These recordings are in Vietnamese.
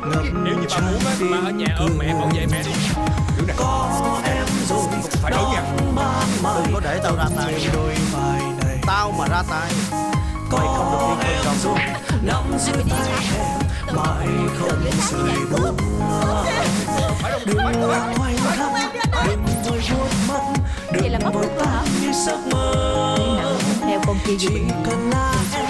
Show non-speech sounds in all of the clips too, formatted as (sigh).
ngập Nếu như ba muốn á, ba ở nhà ôm mẹ bảo vệ mẹ đi. Có em rồi Phải đứng nha Đừng có để tao ra tay. Đôi vai này Tao mà ra tay có không được đi em rồi nắm giữ tay em mãi không rời buông đừng quay khắp đừng vội vuốt mắt đừng vội tan như giấc mơ. Con chỉ cần là em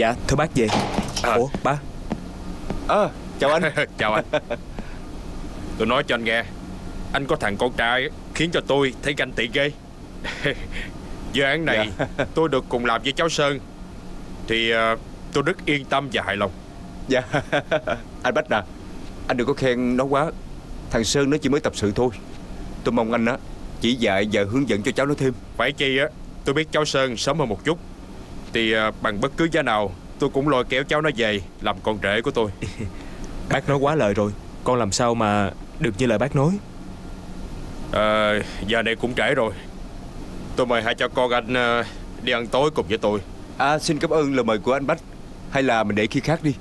Dạ thưa bác về. À. Ủa ba Ờ, chào anh. (laughs) Chào anh. Tôi nói cho anh nghe. Anh có thằng con trai Khiến cho tôi thấy ganh tị ghê. (laughs) Dự án này (laughs) tôi được cùng làm với cháu Sơn. Thì ờ, tôi rất yên tâm và hài lòng. Dạ. Anh Bách nè Anh đừng có khen nó quá. Thằng Sơn nó chỉ mới tập sự thôi. Tôi mong anh á Chỉ dạy và hướng dẫn cho cháu nó thêm. Phải chi á Tôi biết cháu Sơn sớm hơn một chút. Thì ờ, bằng bất cứ giá nào Tôi cũng lôi kéo cháu nó về Làm con rể của tôi. (laughs) Bác nói quá lời rồi. Con làm sao mà được như lời bác nói? Ờ, giờ này cũng trễ rồi. Tôi mời hai cha con anh ờ, đi ăn tối cùng với tôi. À xin cảm ơn lời mời của anh Bách. Hay là mình để khi khác đi.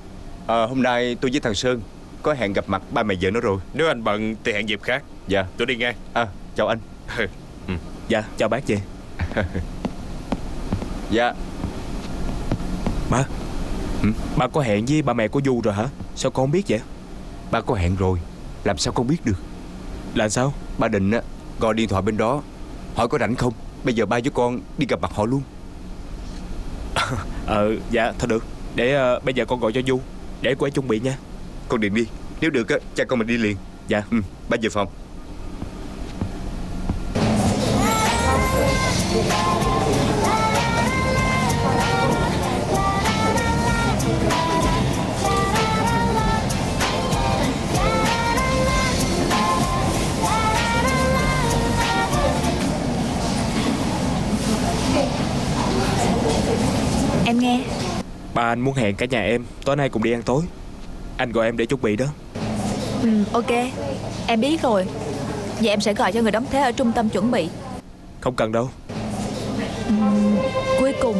À, Hôm nay tôi với thằng Sơn Có hẹn gặp mặt ba mẹ vợ nó rồi. Nếu anh bận thì hẹn dịp khác. Dạ. Tôi đi nghe À chào anh. Dạ chào bác về (laughs) Dạ. Ba Ừ? Ba có hẹn với ba mẹ của Du rồi hả? Sao con không biết vậy? Ba có hẹn rồi. Làm sao con biết được? Là sao? Ba định á Gọi điện thoại bên đó. Hỏi có rảnh không? Bây giờ ba với con đi gặp mặt họ luôn. Ờ dạ thôi được. Để ờ, bây giờ con gọi cho Du. Để cô ấy chuẩn bị nha. Con điện đi. Nếu được á Cha con mình đi liền. Dạ. Ừ Ba về phòng Em nghe. Ba anh muốn hẹn cả nhà em Tối nay cùng đi ăn tối. Anh gọi em để chuẩn bị đó. Ừ, Ok. Em biết rồi. Vậy em sẽ gọi cho người đóng thế ở trung tâm chuẩn bị. Không cần đâu. Cuối cùng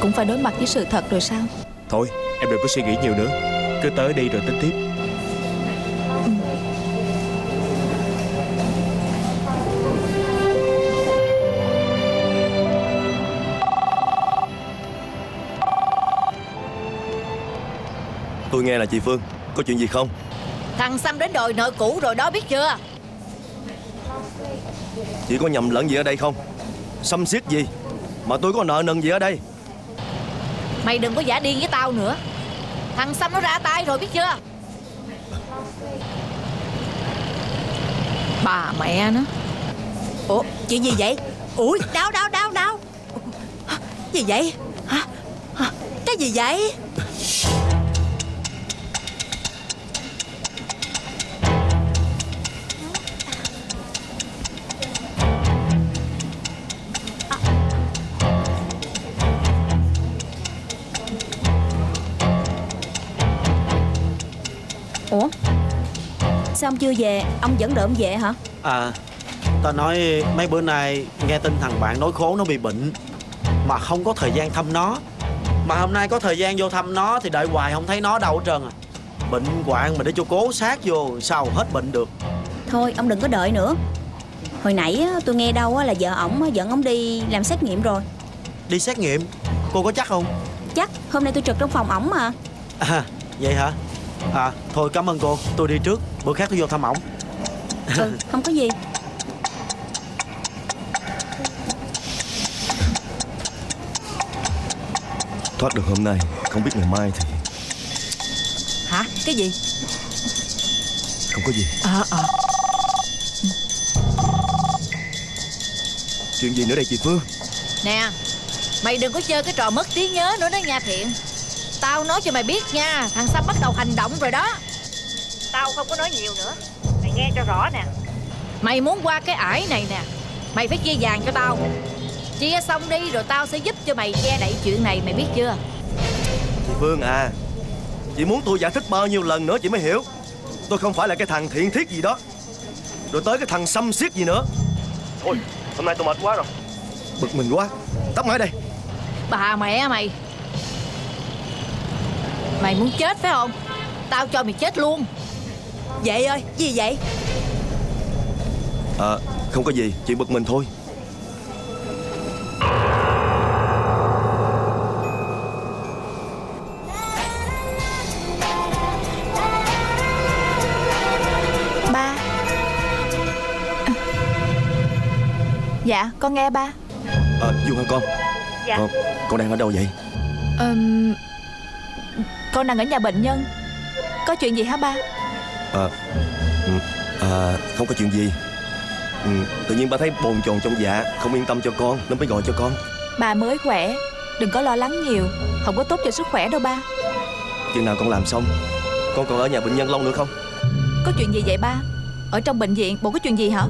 Cũng phải đối mặt với sự thật rồi sao? Thôi em đừng có suy nghĩ nhiều nữa. Cứ tới đi rồi tính tiếp Tôi nghe là chị Phương. Có chuyện gì không? Thằng Xăm đến đòi nợ cũ rồi đó biết chưa? Chị có nhầm lẫn gì ở đây không? Xăm xiết gì? Mà tôi có nợ nần gì ở đây? Mày đừng có giả điên với tao nữa. Thằng Xăm nó ra tay rồi biết chưa? Bà mẹ nó. Ủa chuyện gì vậy? Ủi đau đau đau đau. Gì vậy? Hả? Hả? Cái gì vậy Ủa? Sao ông chưa về? Ông vẫn đợi ông về hả? À Tao nói mấy bữa nay Nghe tin thằng bạn nói khố nó bị bệnh Mà không có thời gian thăm nó. Mà hôm nay có thời gian vô thăm nó Thì đợi hoài không thấy nó đâu hết trơn à. Bệnh hoạn mà để cho cố sát vô sao hết bệnh được? Thôi ông đừng có đợi nữa. Hồi nãy tôi nghe đâu là vợ ổng dẫn ổng đi làm xét nghiệm rồi. Đi xét nghiệm? Cô có chắc không? Chắc hôm nay tôi trực trong phòng ổng mà. À vậy hả À thôi cảm ơn cô. Tôi đi trước Bữa khác tôi vô thăm ổng. Ừ không có gì. Thoát được hôm nay Không biết ngày mai thì Hả? Cái gì? Không có gì. Ờ ờ. Chuyện gì nữa đây chị Phương? Nè Mày đừng có chơi cái trò mất trí nhớ nữa đó nha Thiện Tao nói cho mày biết nha Thằng Sâm bắt đầu hành động rồi đó. Tao không có nói nhiều nữa. Mày nghe cho rõ nè. Mày muốn qua cái ải này nè Mày phải chia vàng cho tao. Chia xong đi rồi tao sẽ giúp cho mày che đậy chuyện này Mày biết chưa? Chị Phương à Chị muốn tôi giải thích bao nhiêu lần nữa chị mới hiểu. Tôi không phải là cái thằng thiện thiết gì đó. Rồi tới cái thằng xăm xiết gì nữa. Thôi hôm nay tôi mệt quá rồi. Bực mình quá. Tắt máy đây. Bà mẹ mày Mày muốn chết phải không? Tao cho mày chết luôn. Vậy ơi gì vậy? À không có gì Chị bực mình thôi. Ba. Dạ con nghe ba. À, Du hả con? Dạ. Con, con đang ở đâu vậy? Ừm, Con đang ở nhà bệnh nhân. Có chuyện gì hả ba? À, à không có chuyện gì. Ừ, Tự nhiên ba thấy bồn chồn trong dạ Không yên tâm cho con Nên mới gọi cho con. Ba mới khỏe. Đừng có lo lắng nhiều. Không có tốt cho sức khỏe đâu ba. Chừng nào con làm xong Con còn ở nhà bệnh nhân lâu nữa không? Có chuyện gì vậy ba? Ở trong bệnh viện bộ có chuyện gì hả?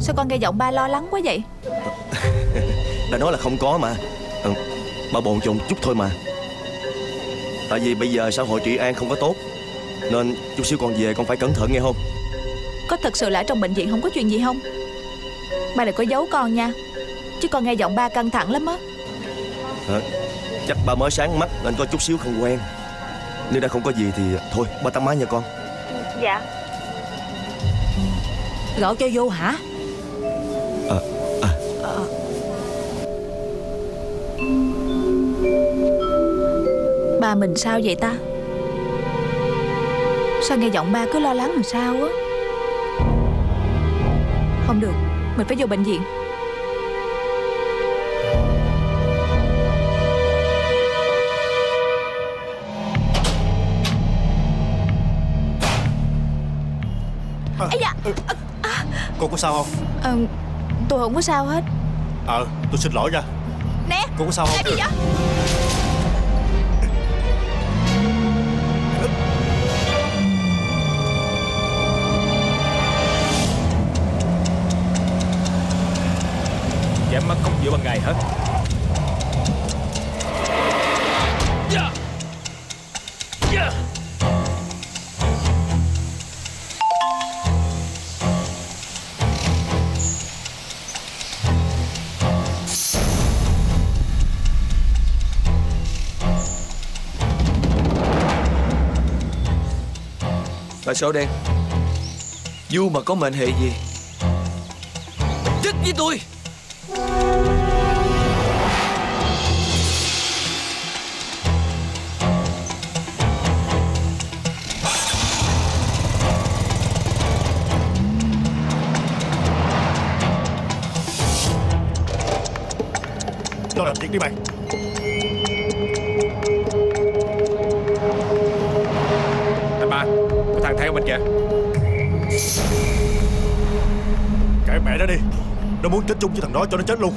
Sao con nghe giọng ba lo lắng quá vậy? (laughs) Đã nói là không có mà. Ừ, Ba bồn chồn chút thôi mà Tại vì bây giờ xã hội trị an không có tốt Nên chút xíu con về con phải cẩn thận nghe không? Có thật sự là ở trong bệnh viện không có chuyện gì không? Ba đừng có giấu con nha Chứ con nghe giọng ba căng thẳng lắm á. Hả? Chắc ba mới sáng mắt nên có chút xíu không quen. Nếu đã không có gì thì thôi ba tắt máy nha con. Dạ. Gọi cho vô hả? À, Ba mình sao vậy ta? Sao nghe giọng ba cứ lo lắng làm sao á? Không được Mình phải vô bệnh viện. Ây da! Cô có sao không? Ờ, Tôi không có sao hết. Ờ tôi xin lỗi nha. Nè Cô có sao Làm không gì vậy em không giữa ban ngày hết. Bài số đen? Du mà có mệnh hệ gì? Chết với tôi! Lo làm việc đi mày. Anh ba Có thằng theo mình kìa. Kể mẹ nó đi. Nó muốn chết chung với thằng đó cho nó chết luôn.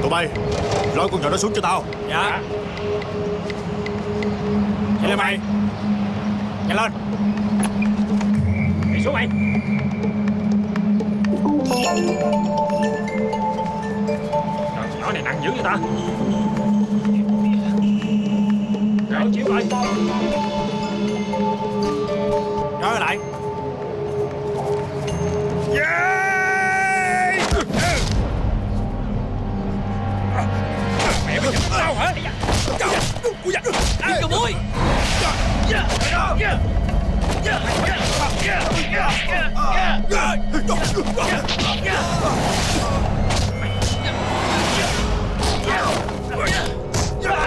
Tụi bay, Lôi con nhỏ đó xuống cho tao. Dạ. Chạy lên mày. Nhanh lên. Đi xuống mày nặng dữ vậy ta? Đỡ chịu rồi Trở lại. Mẹ mày nhập tao hả? Ui da Đi cậu bối Yeah Yeah Yeah Yeah Yeah Yeah Yeah Yeah Yeah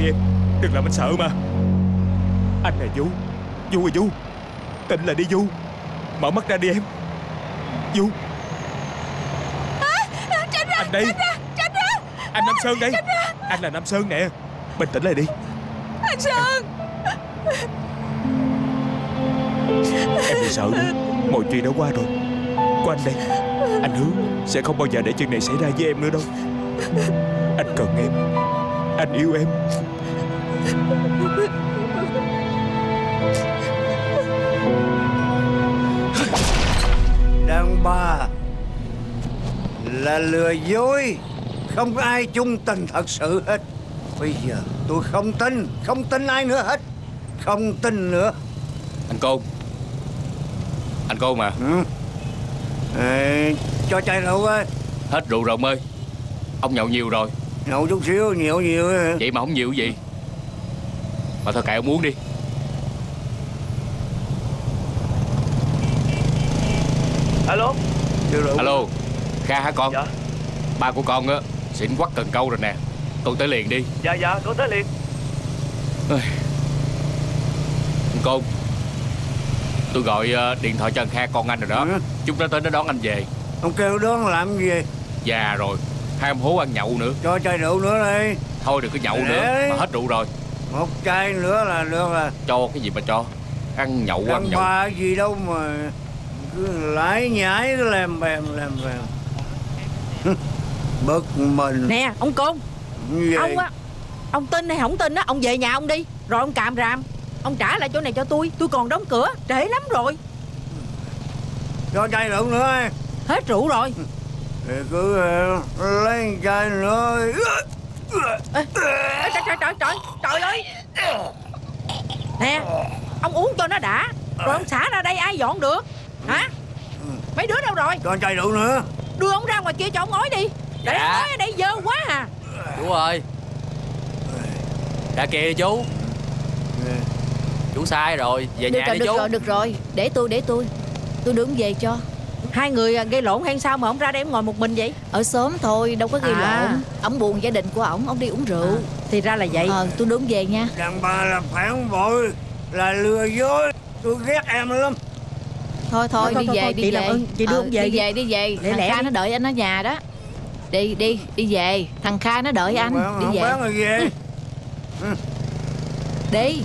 đi. Em Đừng làm anh sợ mà. Anh là Du Du ơi Du Tỉnh lại đi Du Mở mắt ra đi em. Du Anh đây. Anh Nam Sơn đây. Anh là Nam Sơn nè. Bình tĩnh lại đi. Anh Sơn. Em đừng sợ. Nữa Mọi chuyện đã qua rồi. Có anh đây. Anh hứa sẽ không bao giờ để chuyện này xảy ra với em nữa đâu. Anh cần em Anh yêu em. Đàn bà Là lừa dối. Không có ai chung tình thật sự hết. Bây giờ tôi không tin Không tin ai nữa hết. Không tin nữa. Anh Côn. Anh Côn mà ừ. Ê, Cho chai rượu ơi. Hết rượu rồi ông ơi. Ông nhậu nhiều rồi Nhậu chút xíu nhiều nhiều? Vậy mà không nhiều cái gì. Mà thôi kệ ông uống đi. Alo? Alo. Kha hả con? Dạ. Ba của con á Xịn quắc cần câu rồi nè. Tôi tới liền đi. Dạ dạ con tới liền. Côn Tôi gọi ờ, điện thoại cho anh Kha con anh rồi đó. Chúng nó tới nó đón anh về. Ông kêu đón làm gì? Già rồi Hai ông hố ăn nhậu nữa. Cho chai rượu nữa đi. Thôi đừng có nhậu Để. nữa Mà hết rượu rồi. Một chai nữa là được rồi. Cho cái gì mà cho? Ăn nhậu ăn Đàn nhậu. bà gì đâu mà Cứ lái nhái cứ làm bèm làm bèm. (laughs) Bực mình. Nè ông Côn. Gì? Ông á Ông tin hay không tin á Ông về nhà ông đi. Rồi ông càm ràm. Ông trả lại chỗ này cho tôi. Tôi còn đóng cửa Trễ lắm rồi. Cho chai rượu nữa Hết rượu rồi (laughs) Thì cứ ờ, lấy chai nữa. Ê, trời trời trời trời Trời ơi. Nè Ông uống cho nó đã. Rồi ông xả ra đây ai dọn được? Hả? Mấy đứa đâu rồi? Cho chai rượu nữa. Đưa ông ra ngoài kia cho ông ngói đi. Để Dạ. ông ở đây dơ quá à. Chú ơi. Ra kia đi chú. Chú sai rồi Về Được nhà rồi, đi được chú. rồi, được rồi. Để tôi, để tôi. Tôi đưa ông về cho Hai người à, gây lộn hay sao mà ông ra đây ông ngồi một mình vậy? Ở sớm thôi, đâu có gây À. lộn. Ông buồn gia đình của ổng, ông đi uống rượu. Thì ra là vậy. Ờ, tôi đưa ông về nha. Đàn bà là phản bội Là lừa dối. Tôi ghét em lắm. Thôi thôi, Thôi, đi thôi, về, thôi, đi chị về. ơn, chị đưa Ờ, ông về Đi đi. về, đi về. Lẹ Thằng lẹ Kha đi. nó đợi anh ở nhà đó. Đi, đi, đi về. Thằng Kha nó đợi anh. Bán- Đi không về. bán là (laughs) gì Đi